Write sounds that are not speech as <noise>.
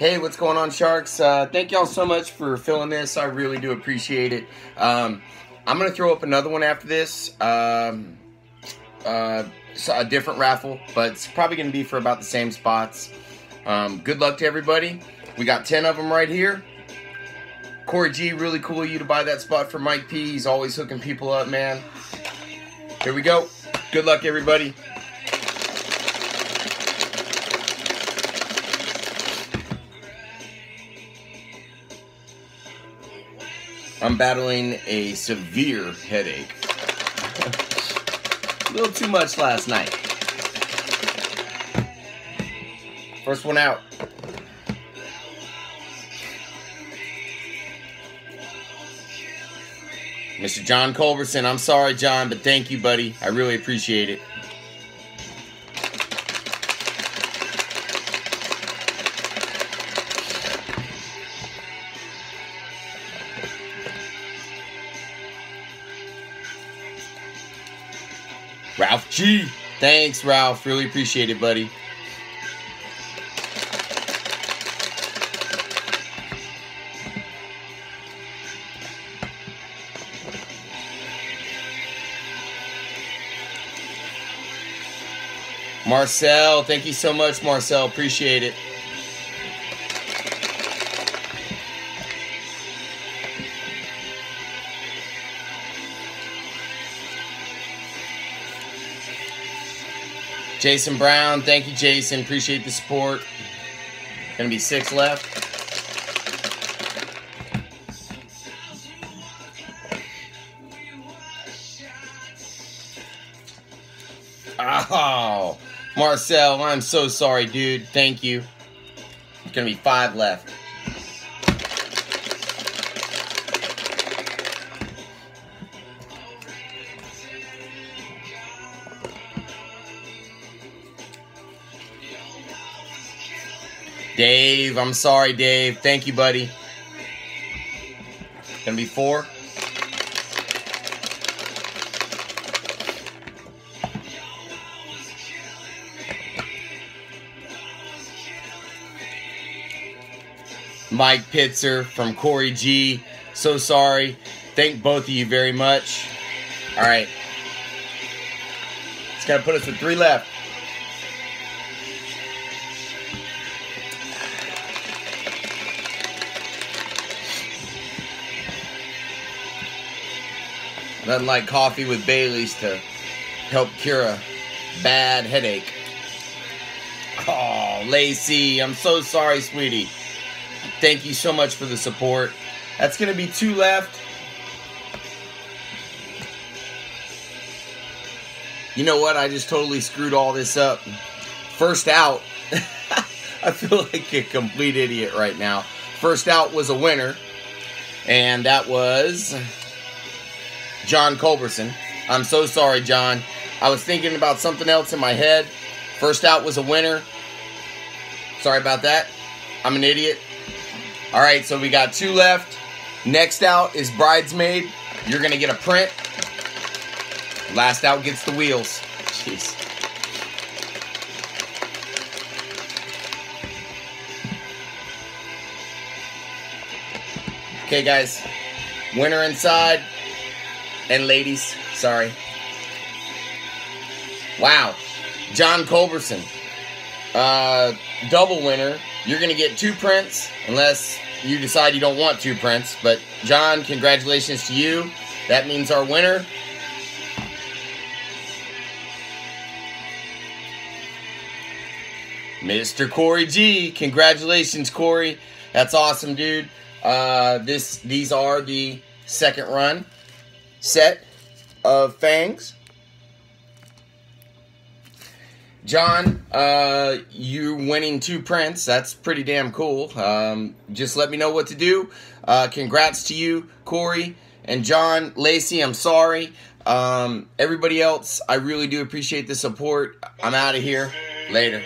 Hey, what's going on, Sharks? Uh, thank y'all so much for filling this. I really do appreciate it. Um, I'm going to throw up another one after this. Um, uh, a different raffle, but it's probably going to be for about the same spots. Um, good luck to everybody. We got 10 of them right here. Corey G, really cool of you to buy that spot for Mike P. He's always hooking people up, man. Here we go. Good luck, everybody. I'm battling a severe headache. a little too much last night. First one out. Mr. John Culberson, I'm sorry, John, but thank you, buddy. I really appreciate it. Ralph G. Thanks, Ralph. Really appreciate it, buddy. Marcel, thank you so much, Marcel. Appreciate it. Jason Brown, thank you, Jason. Appreciate the support. Gonna be six left. Oh, Marcel, I'm so sorry, dude. Thank you. It's gonna be five left. Dave, I'm sorry, Dave. Thank you, buddy. Gonna be four. Mike Pitzer from Corey G. So sorry. Thank both of you very much. All right. It's to put us with three left. Nothing like coffee with Bailey's to help cure a bad headache. Oh, Lacey, I'm so sorry, sweetie. Thank you so much for the support. That's going to be two left. You know what? I just totally screwed all this up. First out. <laughs> I feel like a complete idiot right now. First out was a winner, and that was John Culberson. I'm so sorry, John. I was thinking about something else in my head. First out was a winner. Sorry about that. I'm an idiot. All right, so we got two left. Next out is Bridesmaid. You're going to get a print. Last out gets the wheels. Jeez. Okay, guys. Winner inside. And ladies, sorry. Wow. John Culberson. Uh, double winner. You're going to get two prints unless you decide you don't want two prints. But, John, congratulations to you. That means our winner. Mr. Corey G. Congratulations, Corey. That's awesome, dude. Uh, this These are the second run set of fangs. John, uh, you winning two prints. That's pretty damn cool. Um, just let me know what to do. Uh, congrats to you, Corey and John. Lacey, I'm sorry. Um, everybody else, I really do appreciate the support. I'm out of here. Later.